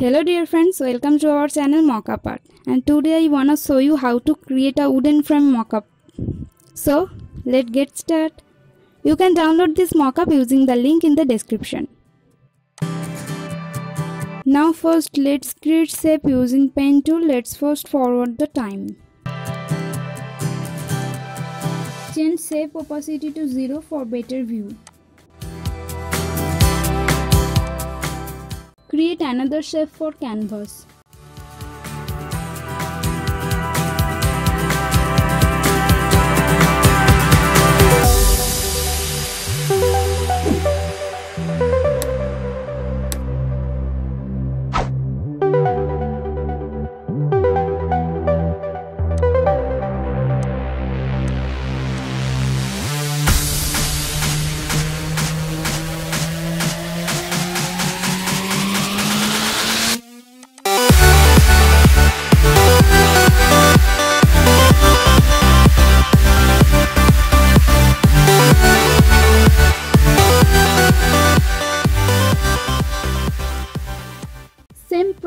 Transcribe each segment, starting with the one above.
Hello dear friends, welcome to our channel Mockup Art and today I wanna show you how to create a wooden frame mockup. So let's get started. You can download this mockup using the link in the description. Now first let's create shape using pen tool. Let's first forward the time. Change shape opacity to 0 for better view. Create another shape for canvas.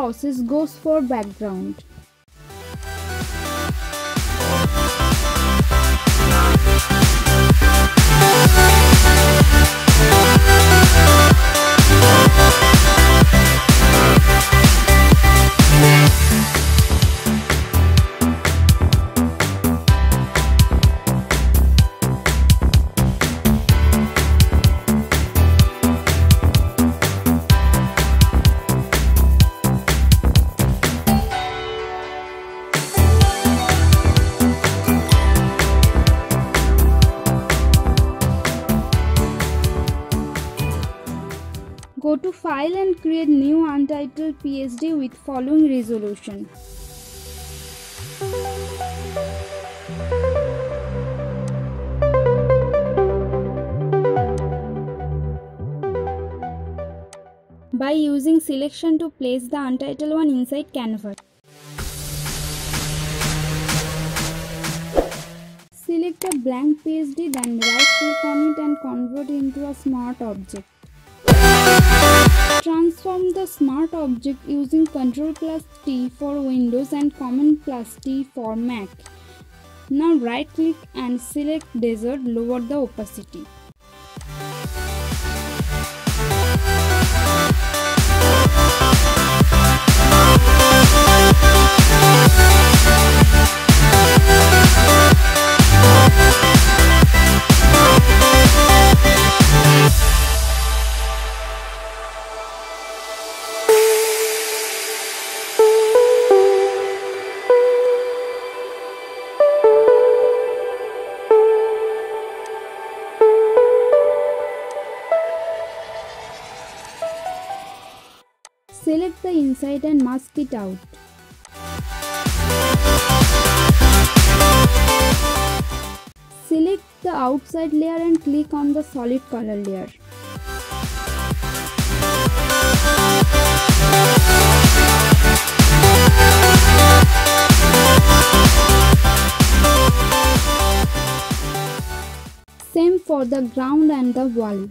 Process goes for background. Go to file and create new untitled PSD with following resolution. By using selection to place the untitled one inside canvas. Select a blank PSD then right click on it and convert into a smart object. Transform the smart object using Ctrl plus T for Windows and Command plus T for Mac. Now right click and select distort lower the opacity. Inside and mask it out. Select the outside layer and click on the solid color layer. Same for the ground and the wall.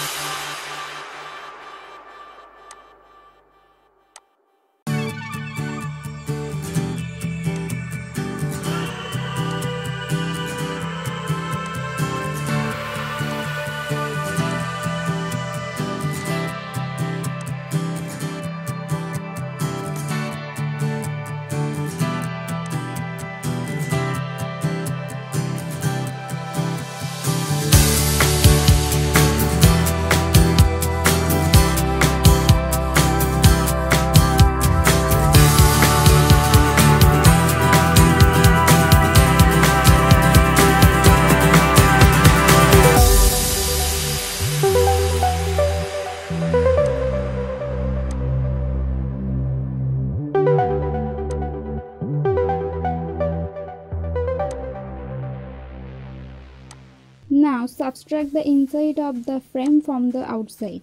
abstract the inside of the frame from the outside.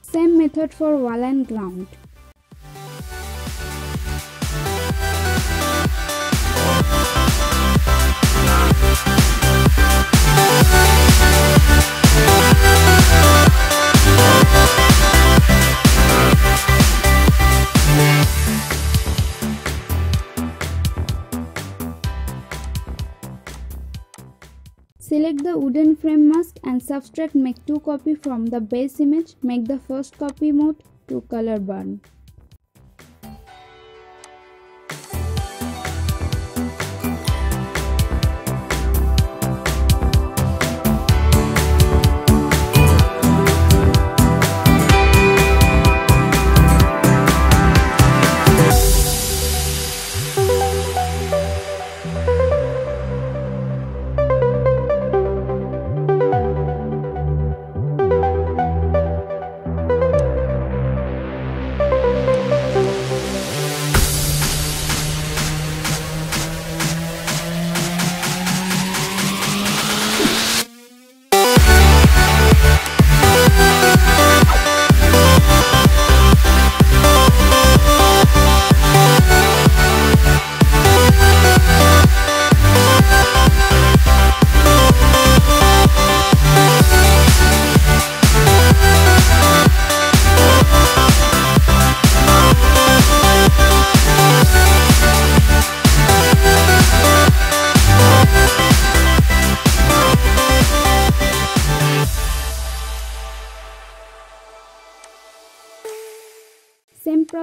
Same method for wall and ground. Select the wooden frame mask and subtract make 2 copy from the base image. Make the first copy mode to color burn.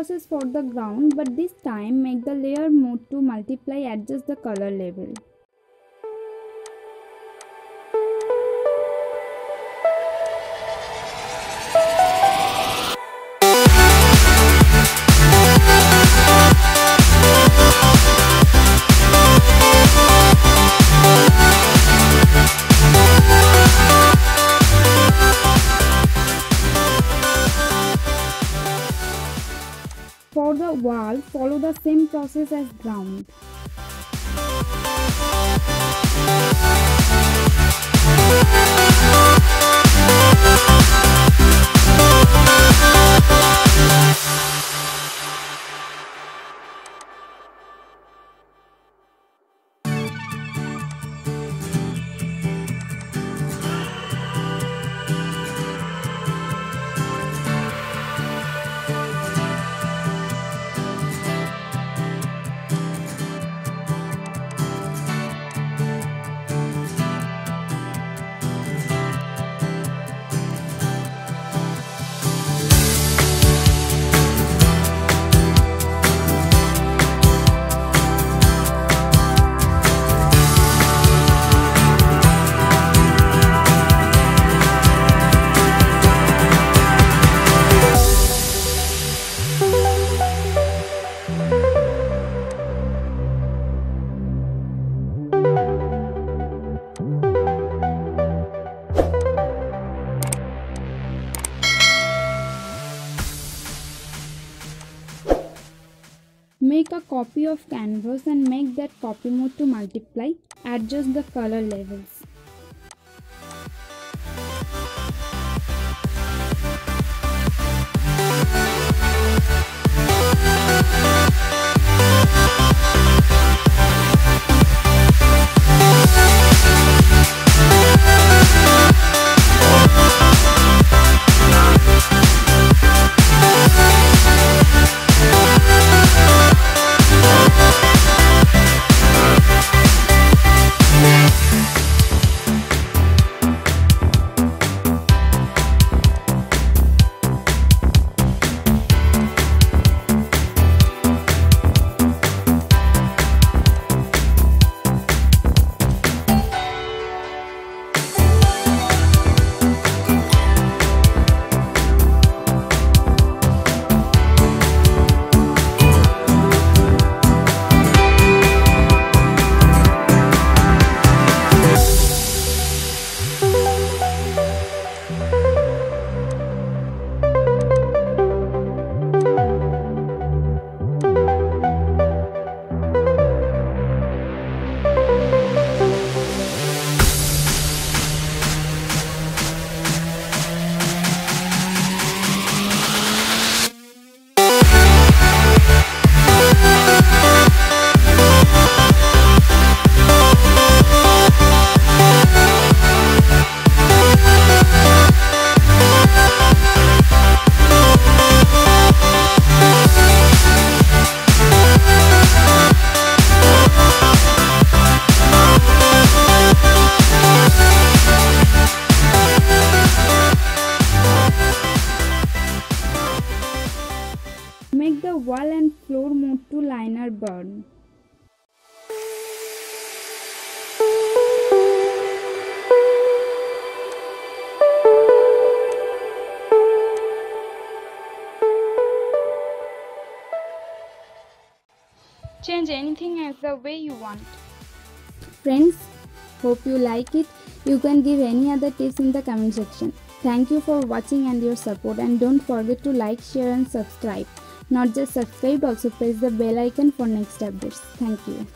Process for the ground but this time make the layer mode to multiply adjust the color level. For the wall, follow the same process as ground. Make a copy of canvas and make that copy mode to multiply. Adjust the color levels. make the wall and floor move to linear burn. Change anything as the way you want. Friends, hope you like it. You can give any other tips in the comment section. Thank you for watching and your support and don't forget to like, share and subscribe not just subscribe also press the bell icon for next updates. Thank you.